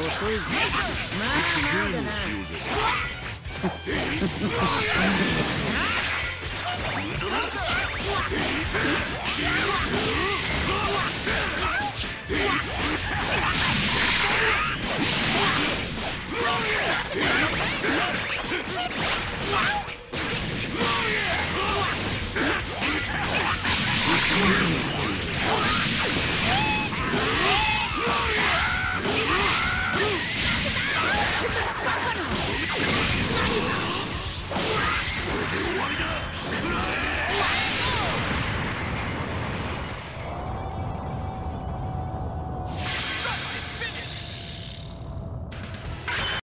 遅 you.